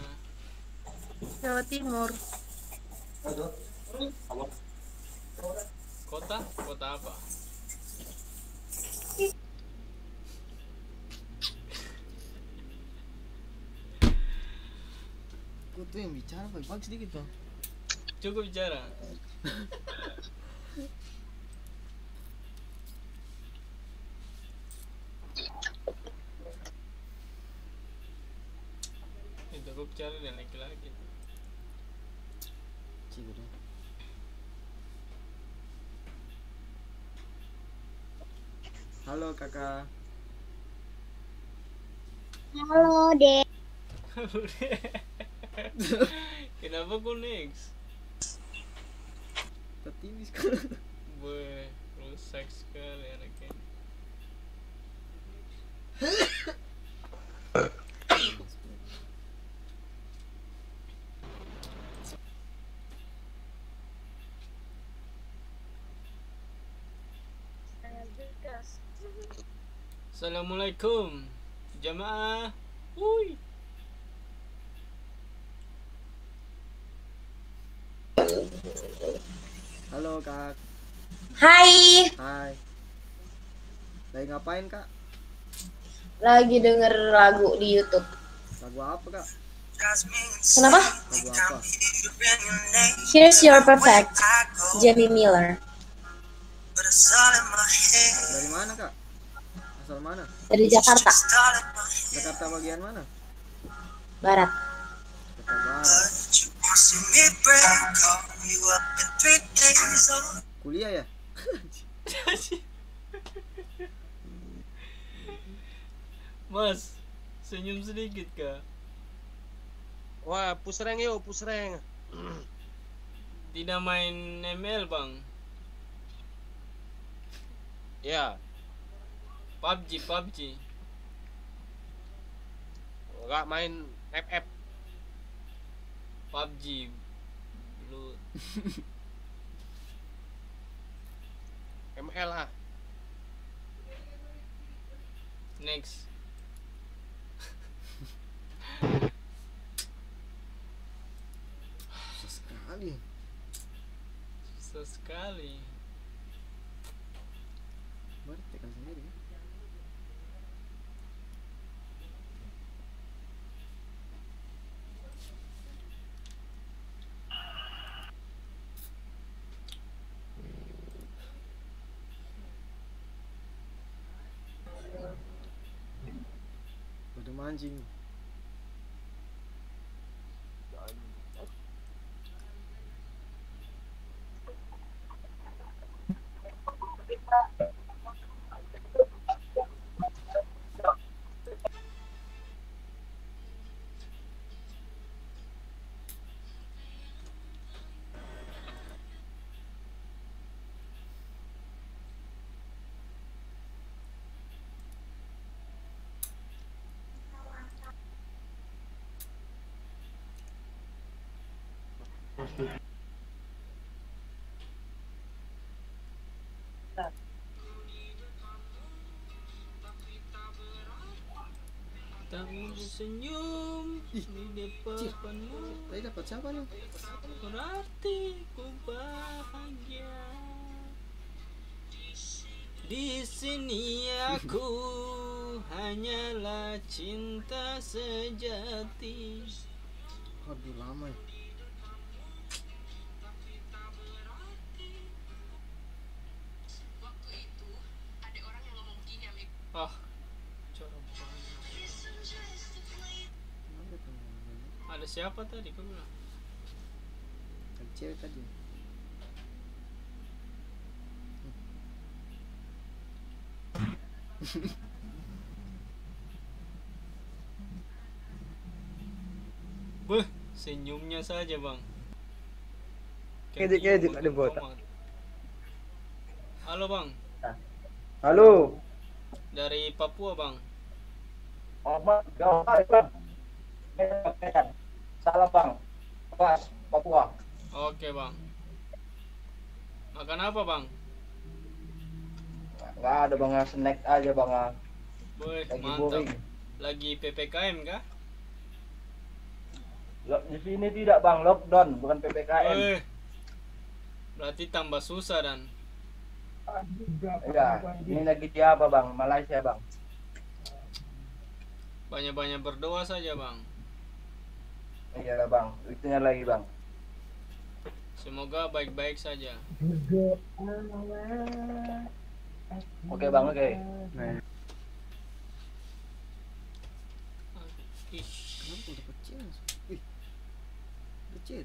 Jawa Timur. Kota? Kota apa? Kau tuh yang bicara baik-baik sedikit bang. Cukup bicara. Itu gue bicara dengan laki-laki. Cikgu deh. Halo kakak. Halo, Dek. <laughs> Kenapa kau next? Tertini sekarang. Boy, rusak sekali anaknya. Assalamualaikum Jamaah Hui Halo kak. Hai, Hai. Lagi ngapain kak? lagi denger lagu di YouTube. Lagu apa kak? Kenapa? Lagu apa? Here's Your Perfect, Jamie Miller. Dari mana kak? Asal mana? Dari Jakarta, Jakarta bagian mana? Barat. Jakarta Barat. Kuliah ya? <laughs> Mas Senyum sedikit kak Wah, pusreng yuk, pusreng. Tidak main ML bang Ya, PUBG PUBG nggak main FF. PUBG Lu <laughs> MLA next. <laughs> Susah sekali. Susah sekali. Anjing. Kamu senyum di depanmu Tadi dapat siapa nih? Berarti ku bahagia Di sini aku <laughs> hanyalah cinta sejati Aduh lama ya. Siapa tadi bilang? Ada cewek tadi. <laughs> Beh, senyumnya saja bang. Edit-edit ada botak. Halo bang, Halo. dari Papua bang. Oh, Bang. Gawat, Bang. Salam, Bang. Pas, Papua. Oke bang. Makan apa bang? Enggak ada, Bang. Snack aja, Bang. Boy, Lagi mantap. boring. Lagi PPKM kah? Di sini tidak, Bang. Lockdown, bukan PPKM. Eh, berarti tambah susah dan. Iya, ini lagi di apa, Bang? Malaysia, Bang. Banyak-banyak berdoa saja bang. Iya, Bang. Itunya lagi, Bang. Semoga baik-baik saja. Oke, Bang. Oke. Ih, Kenapa udah kecil? Wih. Kecil.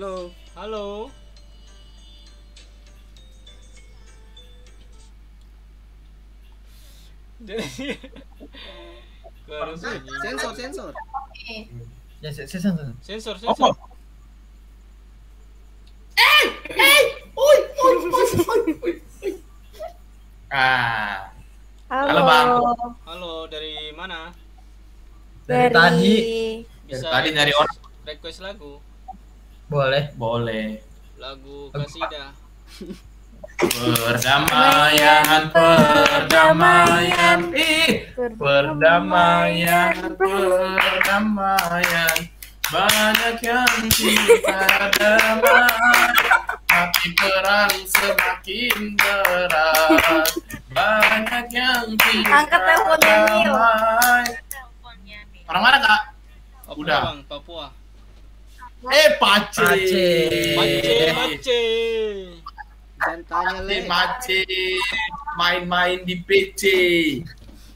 Halo. Halo. Jadi Gua harus Eh, bunyi. sensor sensor. Ya, saya saya sensor. Sensor, Apa? sensor. Ah, Halo. Halo, Bang. Halo, dari mana? dari tadi. Bisa Dari tadi nyari orang. request lagu. Boleh, boleh. Lagu kasidah. Perdamaian, perdamaian, ih, perdamaian, perdamaian. Banyak yang cinta damai, tapi perang semakin berat. Banyak yang cinta Angkat teleponnya, Nil. damai. Orang mana kak? Papua, Udah. Bang, Papua. Eh, Pace. Pace, Pace. Jangan tanya Pace, le. Pace. Main-main di PC.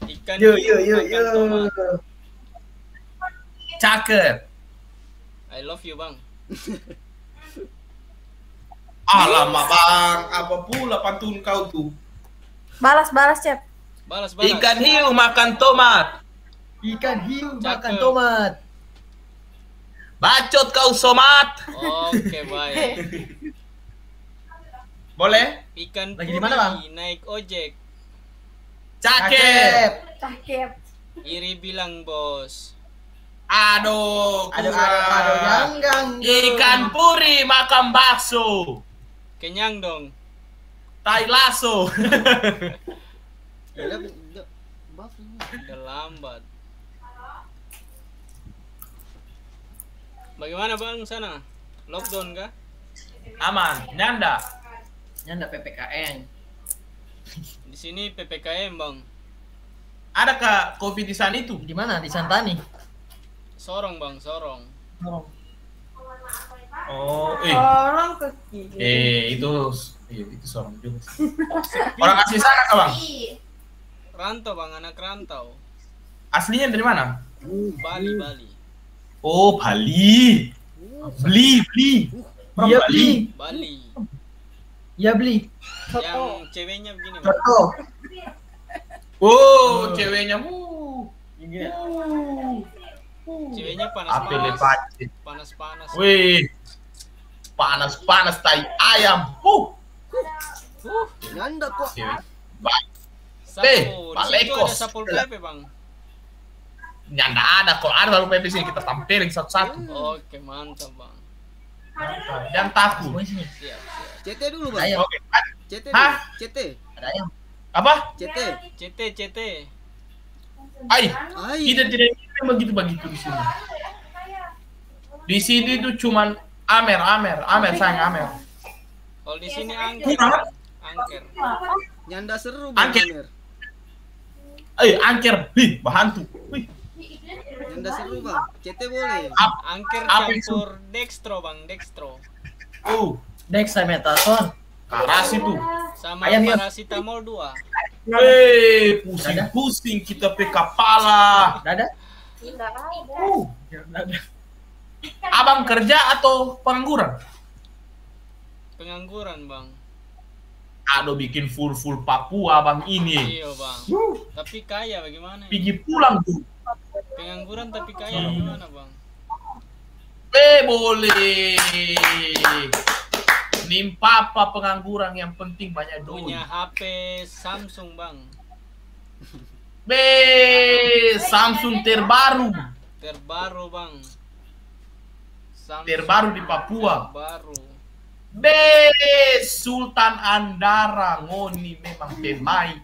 Ikan Yo, hiu yo, yo, yo. Cakep. I love you, Bang. <laughs> Alamak bang, apa pula pantun kau tuh? Balas, balas, Cep. Balas, balas. Ikan hiu makan tomat. Ikan hiu makan tomat. Bacot kau somat. Oke, baik. Boleh? Ikan Lagi di mana, Bang? naik ojek. Cakep. Cakep. Iri bilang, Bos. Aduh, Aduh, aduh, aduh, ganggang. Ikan puri makan bakso. Kenyang dong. Tai laso. Udah, udah. Buff ini. Udah lambat. Bagaimana bang sana? Lockdown kah? Aman, nyanda. Nyanda PPKN. Di sini ppkm bang. Adakah covid di sana itu? Di mana? Di Santani. Sorong bang, sorong. Oh, eh, Orang ke kiri. eh itu, iya, itu seorang juga. Orang asli sana kah bang? Rantau bang, anak rantau. Aslinya dari mana? Bali, Bali. Oh, Bali. Beli, beli. Orang Iya, Bali. Bali. Ya beli. Yang ceweknya begini. Contoh. Oh, ceweknya. Uh. Ceweknya panas-panas. Panas-panas. Wih, panas-panas tai ayam. Uh. Nyanda kok. Cewek. Sapu. Eh, Di Pak situ ada sapul pepe bang. Nyanda ada ada lalu PP sini kita tampilin satu-satu. Oke mantap bang. Jangan takut. Siap, siap. CT dulu bang. Ayam. Oke. CT Hah? CT. Ada ayam. Apa? CT. CT, CT. Ai, Ai. kita tidak ingin begitu-begitu di sini. Di sini tuh cuman Amer, Amer, Amer sayang Amer. Kalau di sini angker. Angker. Nyanda seru bang. Angker. Amer. Eh, angker, hi, bahantu. Wih, Nyanda seru bang. CT boleh. ap- Angker itu? campur dextro bang, dextro. uh, Dexamethasone. karas itu. Sama Ayam, ya. paracetamol 2. Eh, pusing-pusing kita pe kepala. Ada? Uh, abang kerja atau pengangguran? Pengangguran bang. Aduh bikin full-full Papua abang ini. Iya bang. Tapi kaya bagaimana? Pergi pulang tuh. Pengangguran tapi kaya bagaimana bang? Eh, boleh. Nimpa apa pengangguran yang penting banyak duit. Punya HP Samsung bang. <laughs> Be, Samsung terbaru. Terbaru bang. Samsung Terbaru di Papua. Baru. Be, Sultan Andara ngoni memang pemain.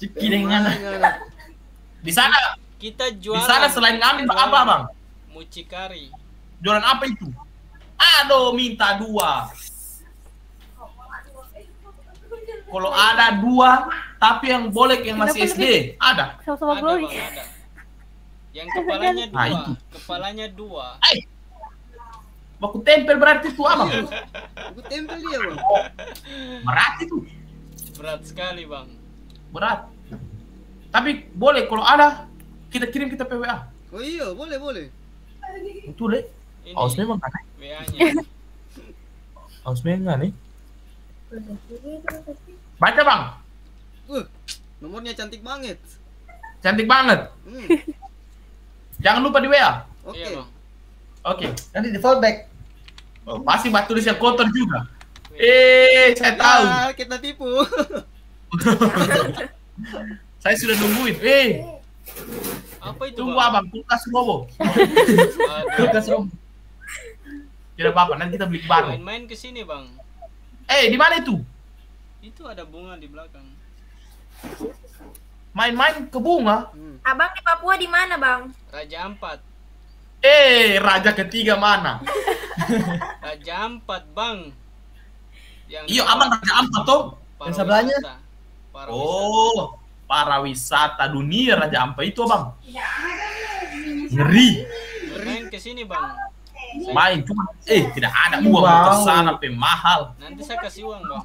Ciki dengan Di sana, Kita di jualan. sana selain ngamin apa bang? Mucikari. Jualan apa itu? Aduh, minta dua. Kalau ada dua, tapi yang boleh yang masih SD, ada. Sama-sama Glory. ada. Yang kepalanya Nah, dua. itu. Kepalanya dua. Baku tempel berarti itu apa? Aku tempel dia bang. Berat itu, Berat sekali bang. berat. Tapi boleh kalau ada, kita kirim kita PWA. Oh iya boleh boleh. Itu deh. Ini Aus memang kan? WA-nya. <laughs> Aus memang nih. Baca bang, Uh, nomornya cantik banget. cantik banget. Hmm. <laughs> Jangan lupa di WA. Oke. Iya bang. Oke. Nanti di fallback. Oh, pasti batu tulis yang kotor juga. Eh, saya tahu. Ya, kita tipu. <laughs> Saya sudah nungguin. Eh, Apa itu tunggu bang? abang, kulkas robo. Kulkas robo. Tidak apa-apa, nanti kita beli baru. Main-main ke sini bang. Eh, di mana itu? Itu ada bunga di belakang. Main-main ke bunga. Abang di Papua di mana, Bang? Raja Ampat. Eh, raja ketiga mana? Raja Ampat bang. Yang Iya, abang raja ampat toh. Yang sebelahnya? Oh, para wisata dunia raja ampat itu abang. Ngeri. Main ke sini bang. Main cuma eh tidak ada uang Wow. ke sana pe mahal. Nanti saya kasih uang bang.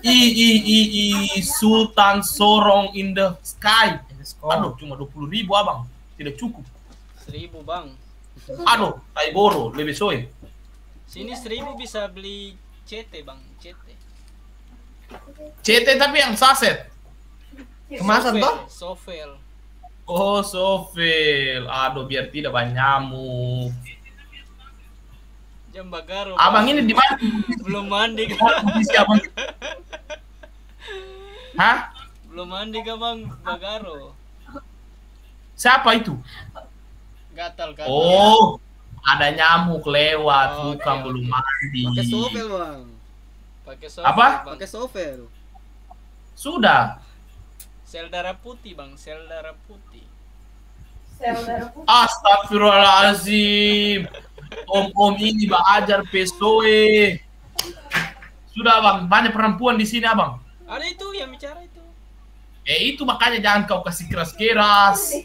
I i i i Sultan Sorong in the sky. Aduh, cuma 20 ribu abang. Tidak cukup. Seribu bang. Aduh, Taiboro, lebih soe. Sini seribu bisa beli CT bang. CT. CT tapi yang saset. Kemasan toh? Sovel. Oh, Sovel. Aduh, biar tidak banyak nyamuk. Jam Bagaro. Abang ini di mana? Belum mandi Oh, kah? di siapa? Hah? Belum mandi kah bang? Bagaro. Siapa itu? Gatal gatal. Oh, ada nyamuk lewat, Oh, bukan oke, belum mandi. Pakai sovel bang. Pakai sovel. Apa? Pakai sovel. Sudah. Sel darah putih bang. Sel darah putih. Sel darah putih. Astagfirullahaladzim. Om-om ini bang ajar pesoe. Sudah bang, banyak perempuan di sini abang. Ada itu yang bicara itu. Eh itu makanya jangan kau kasih keras-keras.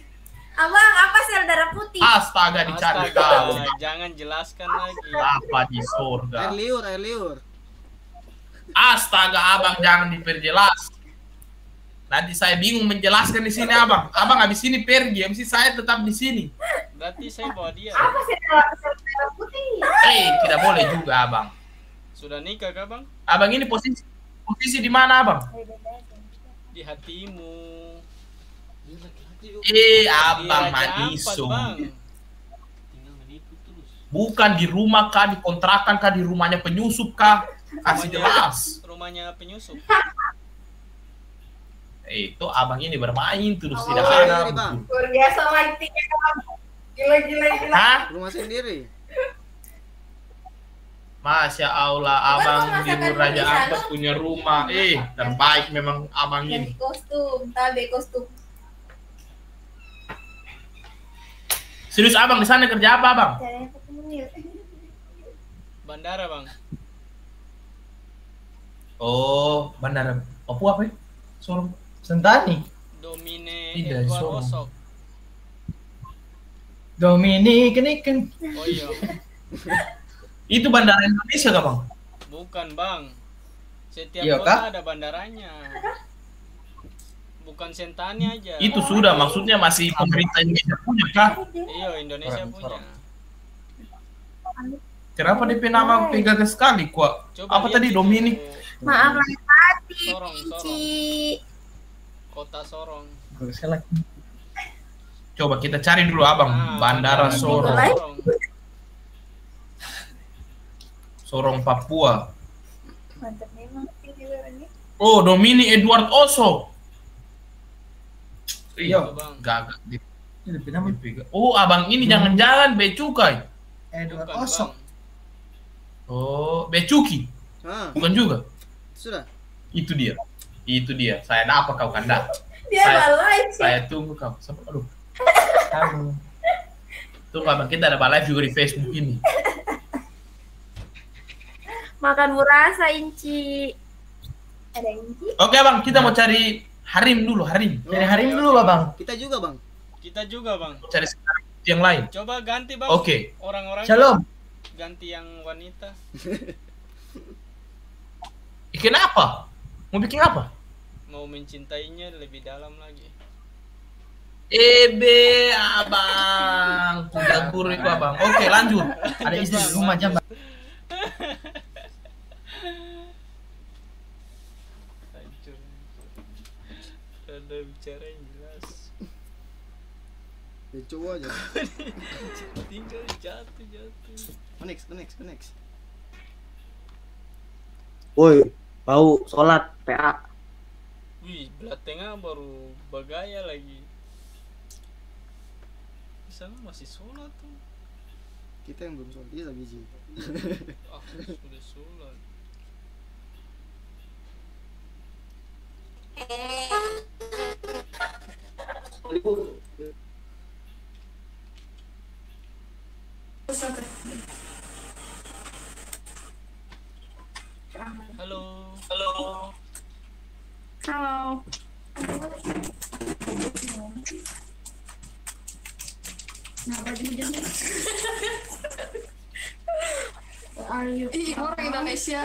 Abang, apa sel darah putih? Astaga dicari. Astaga, jangan jelaskan lagi. Apa di surga? Air liur, air liur. Astaga abang jangan diperjelas. Nanti saya bingung menjelaskan di sini abang. Abang habis ini pergi, habis ini saya tetap di sini. Berarti saya bawa dia. Apa darah putih? Eh tidak boleh juga abang. Sudah nikah kah bang? Abang ini posisi posisi di mana abang? Di hatimu. Eh Di abang Bang. Bukan di rumah kah, di kontrakan kah, di rumahnya penyusup kah? Kasih jelas. Rumahnya penyusup. <laughs> Eh, itu abang ini bermain terus Oh, tidak ada. Bang. Luar biasa lightingnya abang. Gila gila gila. Hah? Rumah sendiri. Masya Allah, abang di Raja Ampat punya rumah. Eh, terbaik memang abang ini. Kostum, tabe kostum. Serius abang di sana kerja apa abang? Bandara bang. Oh, bandara Papua apa ya? Sorong. Sentani. Domine Tidak, Edward. Osok. Dominik ini kan. Oh iya. <laughs> Itu bandara Indonesia gak bang? Bukan bang. Setiap Iya, kota kah? ada bandaranya. Bukan Sentani aja. Itu sudah maksudnya masih pemerintah Indonesia punya kah? Iya Indonesia Sorong, punya. sorong. Kenapa DP nama pegaga sekali kok? Coba Apa tadi. Dominik? Maaf lahir hati. Sorong, sorong. Ci. Kota Sorong. Coba kita cari dulu abang. Ah, Bandara Sorong. Sorong. Sorong Papua. Mantap memang sih di luar ini. Oh, Domini Edward Oso. Iya, Bang. gagak. Oh, abang ini jangan-jangan becukai. Edward Bukan. Bang. Oh, becuki. Ah, Bukan juga. sudah. Itu dia. Itu dia. Saya ada apa kau kanda? Dia Saya- live sih. Saya tunggu kau. Sampai aduh. Halo. Tunggu abang kita ada live juga di Facebook ini. Makan murasa inci. Ada inci? Oke abang, kita mau cari Harim dulu, Harim. Dari Harim dulu abang. Kita juga, Bang. Kita juga bang. Cari yang lain. Coba ganti bang. Oke. Orang-orang Shalom. ganti yang wanita. Bikin apa? Mau bikin apa? Mau mencintainya lebih dalam lagi. Ebe abang, kuda guru itu abang. Oke lanjut. Ada istri di rumah. Hancur. Ada bicara yang jelas. Ya, coba aja. Tinggal jatuh jatuh. Next, next, next. Woi, mau sholat PA. Wih, belah tengah baru bagaya lagi. Di sana masih sholat tuh. Kita yang belum sholat, iya biji. Ah, <laughs> sudah sholat. Halo. Halo. Halo. Ih, orang Indonesia.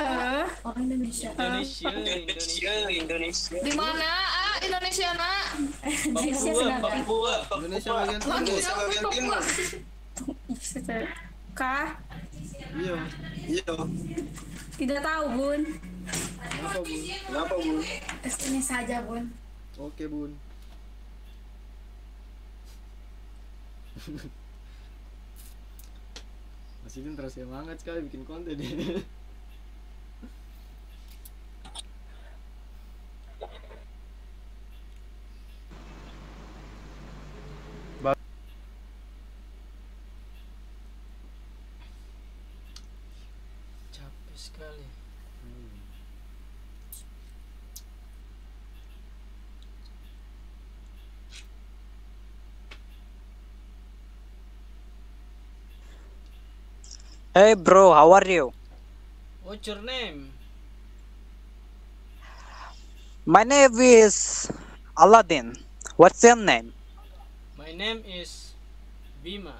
Orang Indonesia. Indonesia, Indonesia, Indonesia. Di mana? Ah, Indonesia, Nak. Papua, Papua. Indonesia bagian timur. Indonesia bagian timur. Kah? Iya. Iya. Tidak tahu, Bun. Kenapa, Bun? Kenapa, Bun? Ini saja, Bun. Oke, Bun. <laughs> Mas Idin terus semangat sekali bikin konten ini. Hey bro, how are you? What's your name? My name is Aladdin. What's your name? My name is Bima,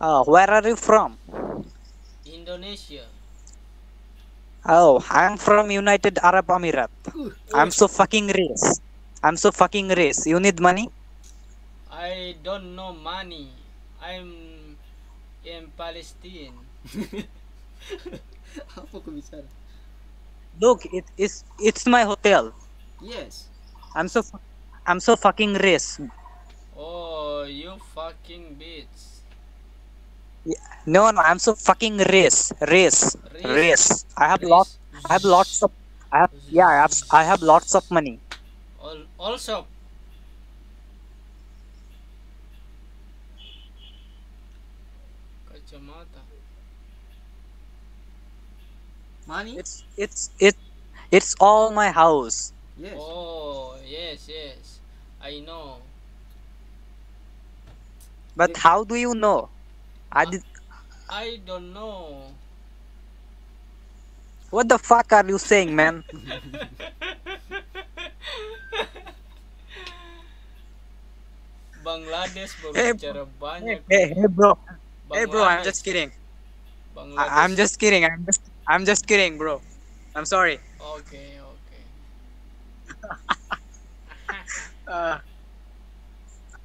Oh, where are you from? Indonesia. Oh, I'm from United Arab Emirates. Uh, uh. I'm so fucking rich. I'm so fucking rich. You need money? I don't know money. I'm in Palestine. <laughs> Apa kau bicara? Look, it is it's my hotel. Yes. I'm so fu- I'm so fucking rich. Oh, you fucking bitch. No, no, I'm so fucking rich, rich, rich. I have lots. I have lots of. I have yeah. I have I have lots of money. Al- Also, Money? It's it's it it's all my house. Yes. Oh, yes, yes. I know. But how do you know? I did. I don't know. What the fuck are you saying, man? <laughs> Bangladesh baru Hey, banyak. Hey, hey, bro. Hey, bro. I'm just kidding. Bangladesh. I, I'm just kidding. I'm just I'm just kidding, bro. I'm sorry. Okay, okay. <laughs> Uh,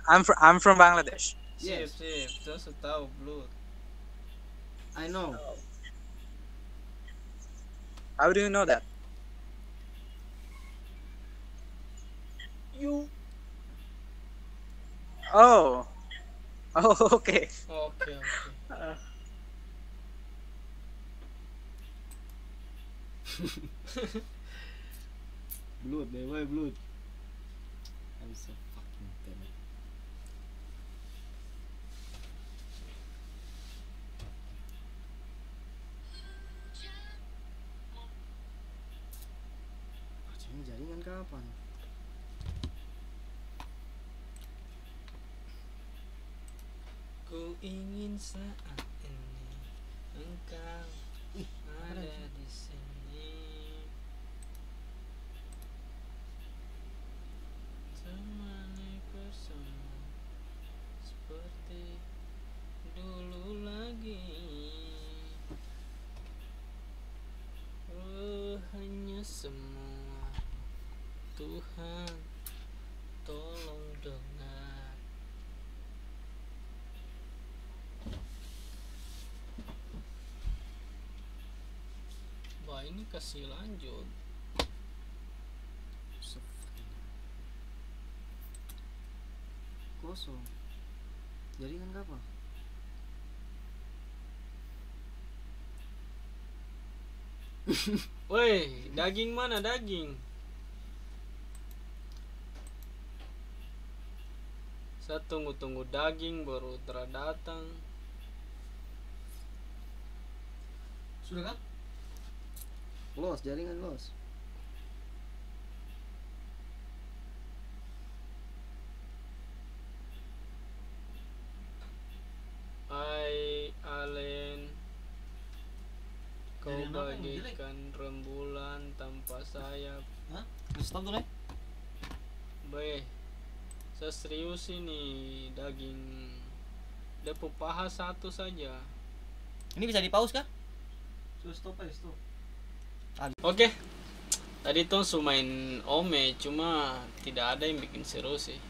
I'm from I'm from Bangladesh. Sip, sip. Terus tahu blood. I know. How do you know that? You. Oh. <laughs> Oh, okay. Okay, okay. Uh, <laughs> Blood, man. Why blood? I'm so fucking dead. Bacanya jaringan kapan? Ku ingin saat ini engkau ada di sini. Ini kasih lanjut kosong. Jaringan kapan? <laughs> Woi, daging mana daging? Saya tunggu-tunggu daging baru terdatang. Sudah kan? Los, jaringan los. Hai Alen Kau bagaikan rembulan tanpa sayap Hah? Stop dulu ya. Beh Saya serius ini daging Depo paha satu saja Ini bisa di pause kah? Sudah stop aja, stop. Oke. Tadi tuh main Ome Cuma tidak ada yang bikin seru sih.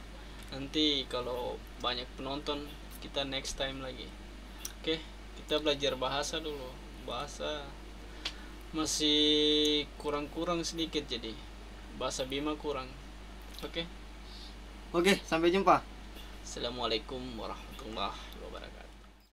Nanti kalau banyak penonton Kita next time lagi. Oke Kita belajar bahasa dulu. Bahasa Masih kurang-kurang sedikit jadi. Bahasa Bima kurang. Oke. Oke, sampai jumpa. Assalamualaikum warahmatullahi